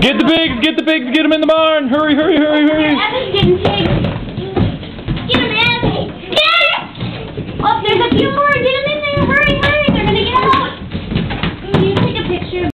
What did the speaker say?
Get the pigs, get the pigs, get them in the barn. Hurry, hurry, hurry, hurry. Evan's getting pigs. Get him, Evan. Yes! Oh, there's a few more